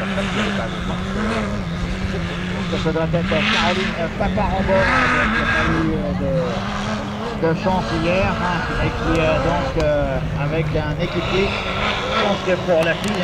Ça devrait être Caroline Papa qui a eu de, de, chance hier hein, et qui donc avec un équipier, je pense que pour la fille. Hein,